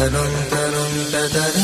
कलोमिट् च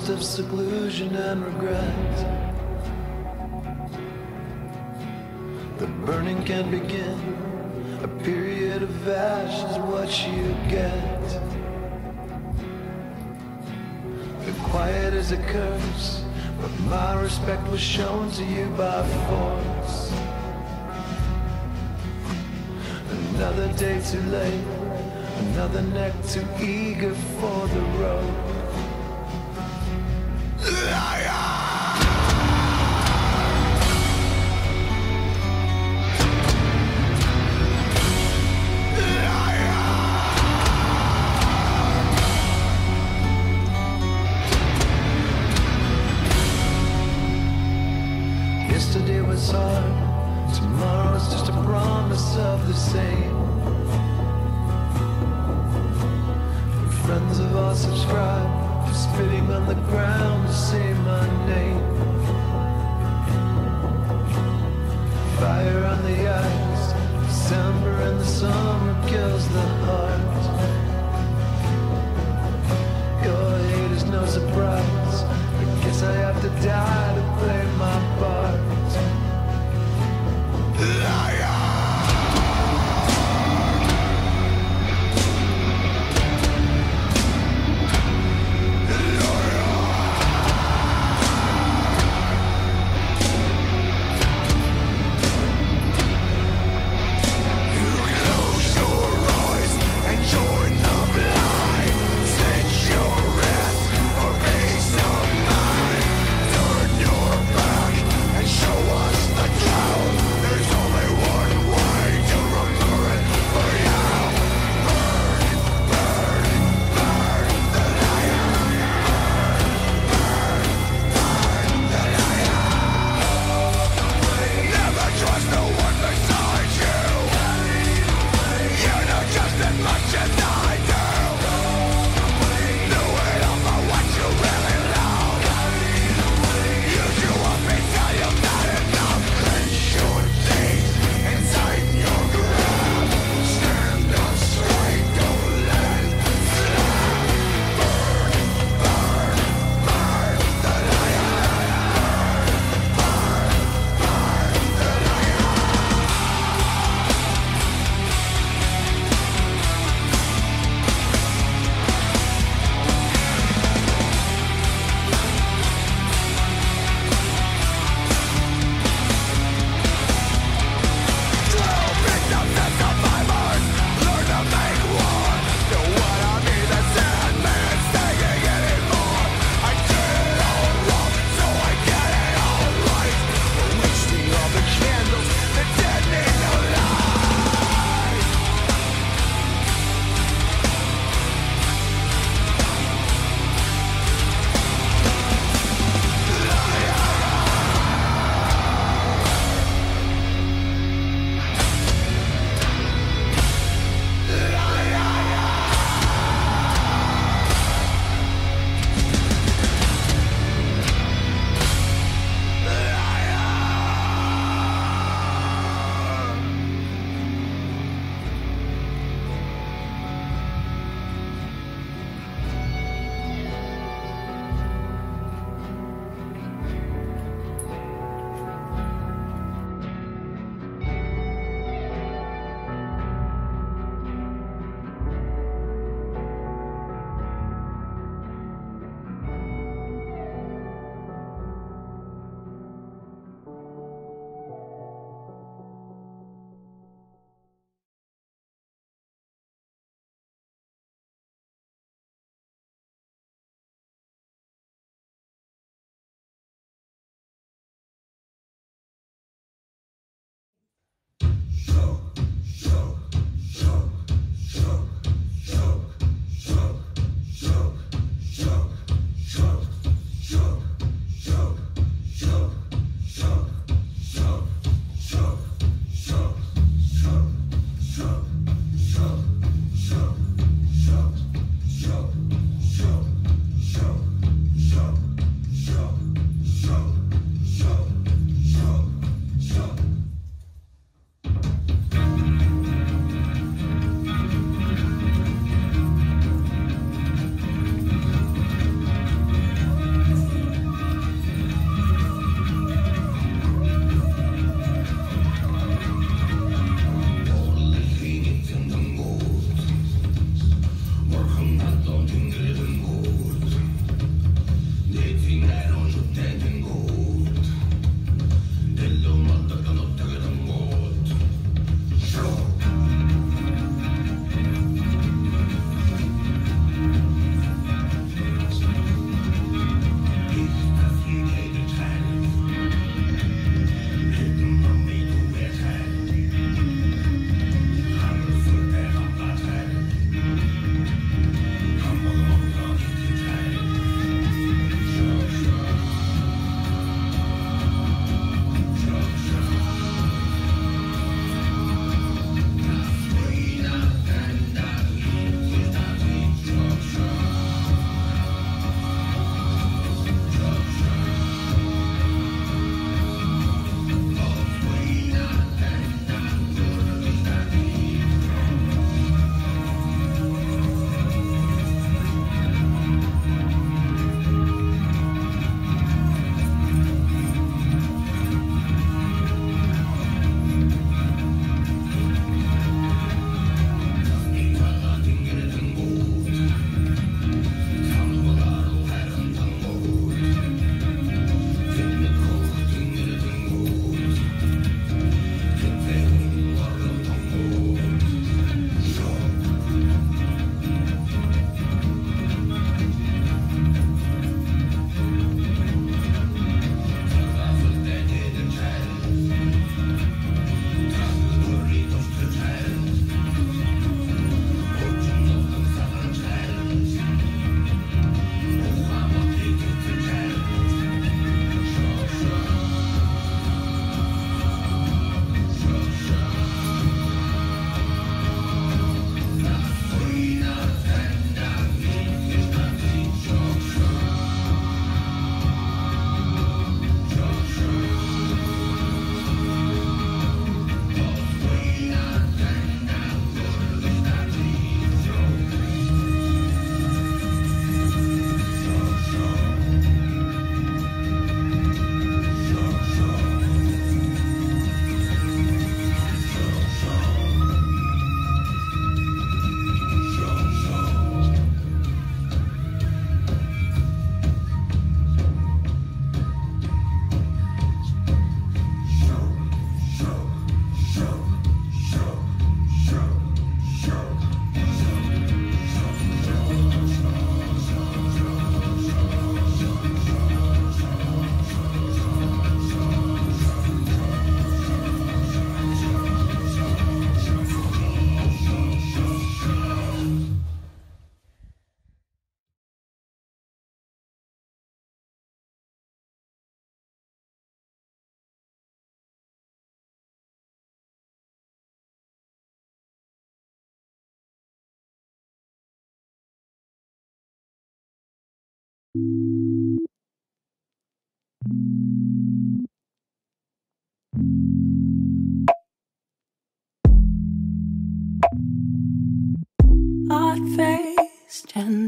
of seclusion and regret. The burning can begin. A period of ash is what you get. The quiet is a curse, but my respect was shown to you by force. Another day too late, another neck too eager for the road.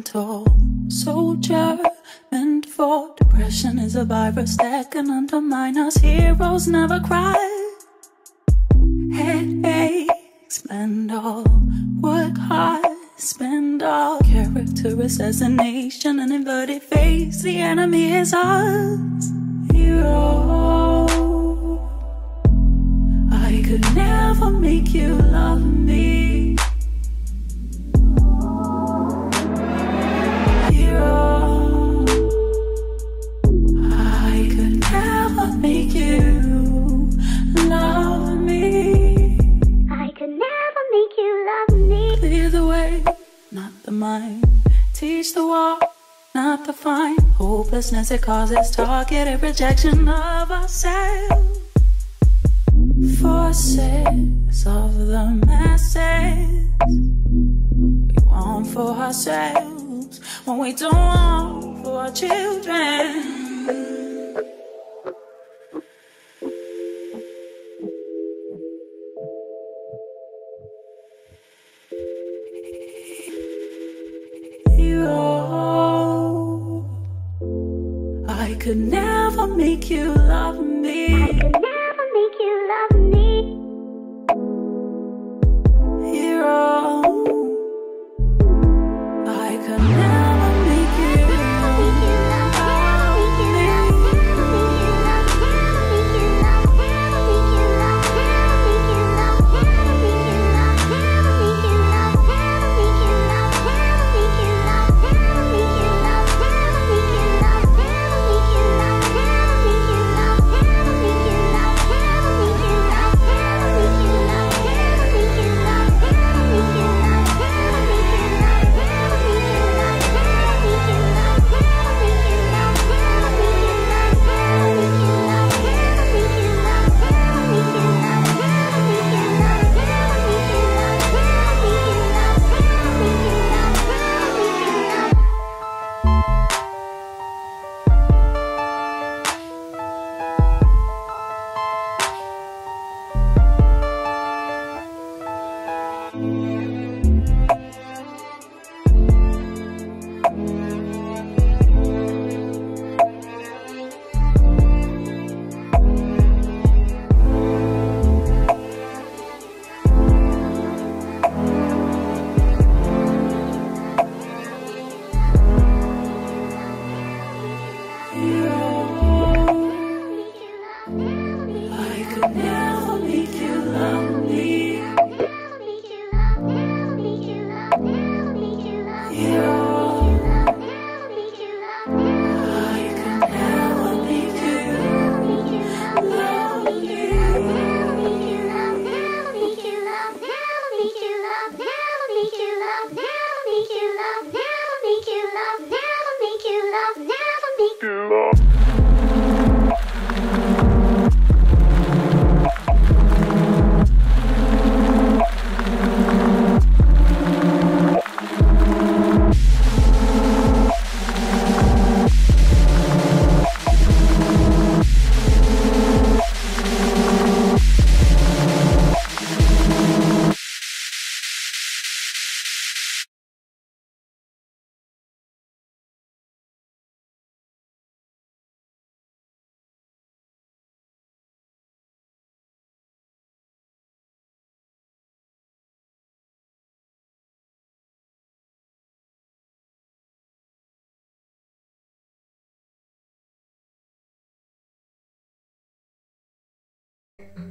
tall soldier meant for depression is a virus that can undermine us. Heroes never cry. Headaches spend all. Work hard, spend all. Character assassination, an inverted face. The enemy is us. Hero. I could never make you love me. time. Teach the walk, not the fine. Hopelessness it causes targeted rejection of ourselves. Forces of the masses we want for ourselves when we don't want for our children. I could never make you love me.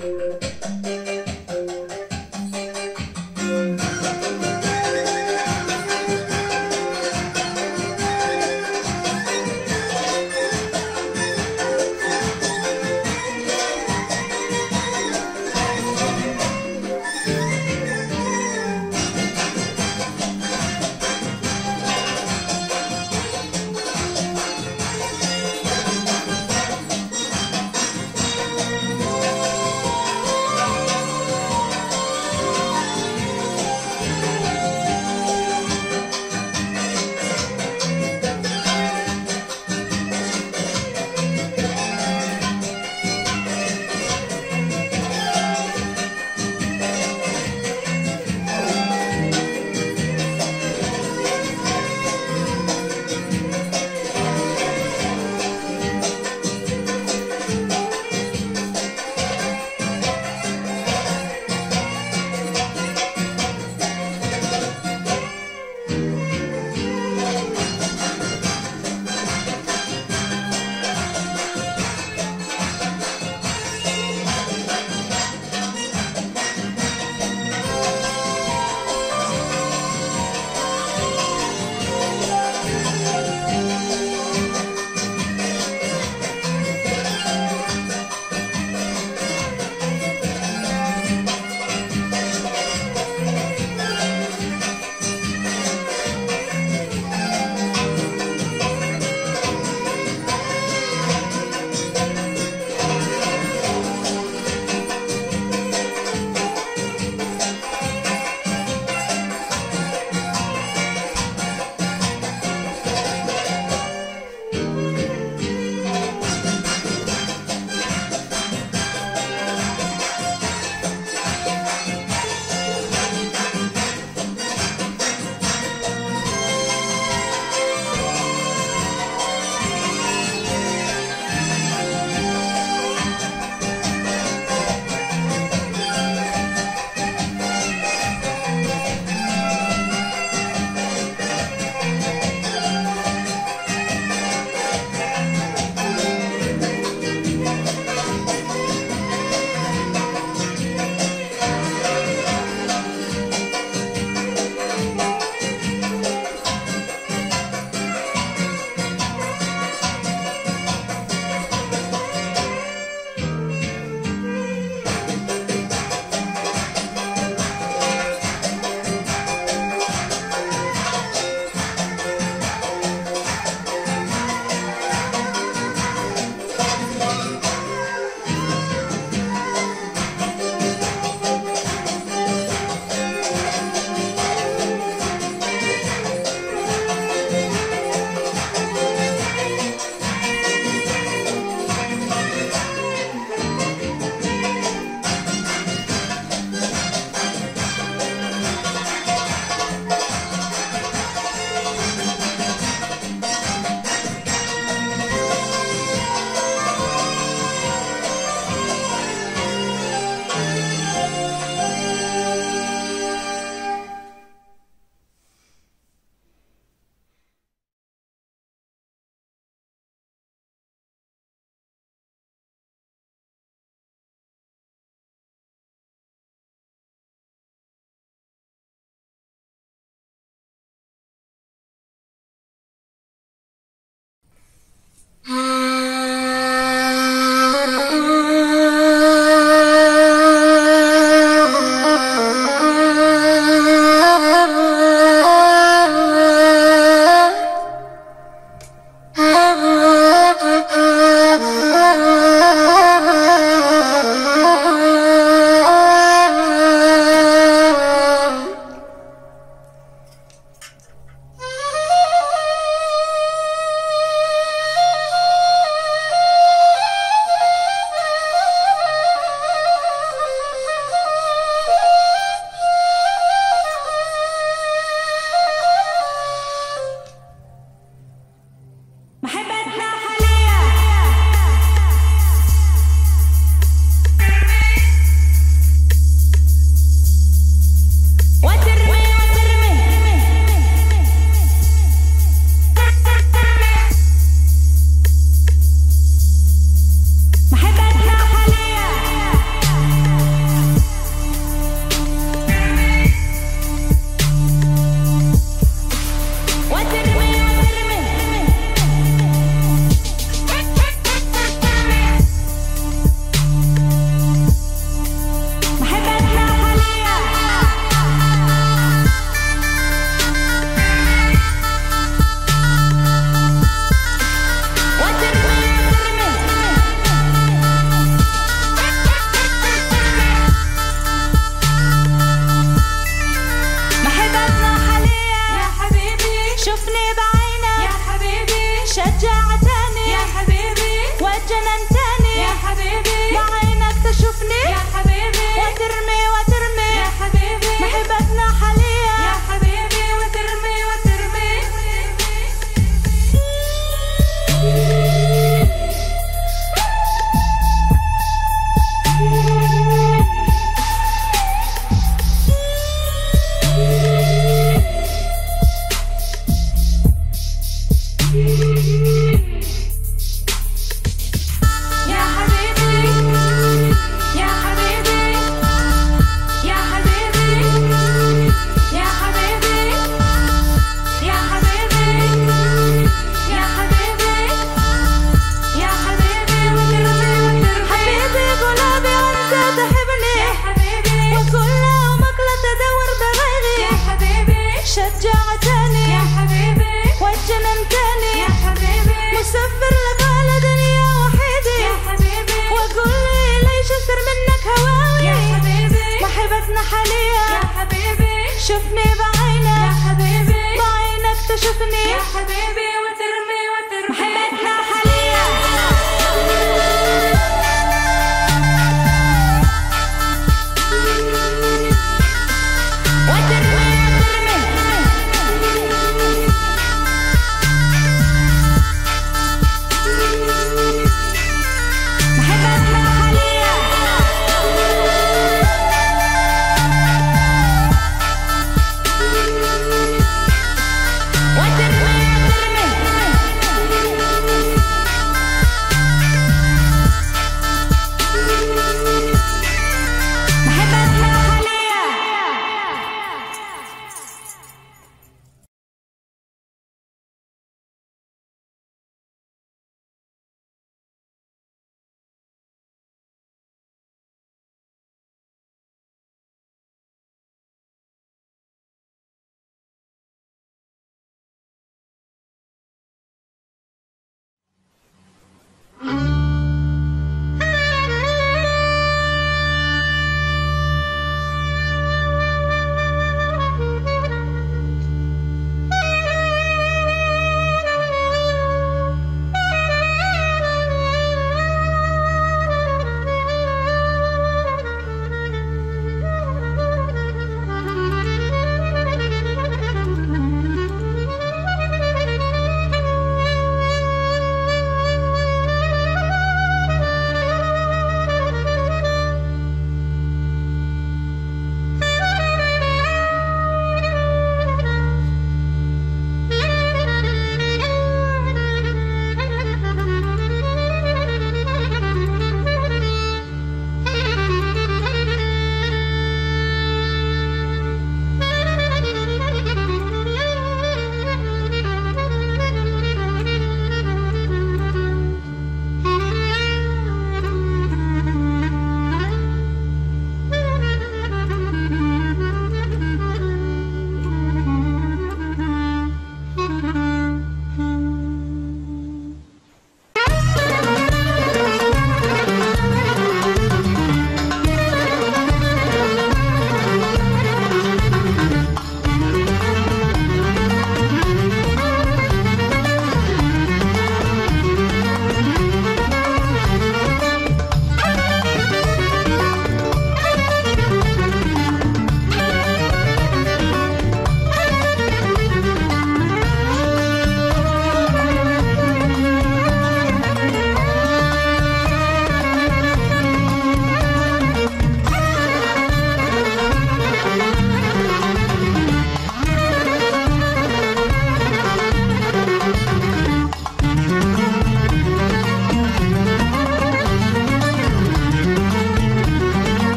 Thank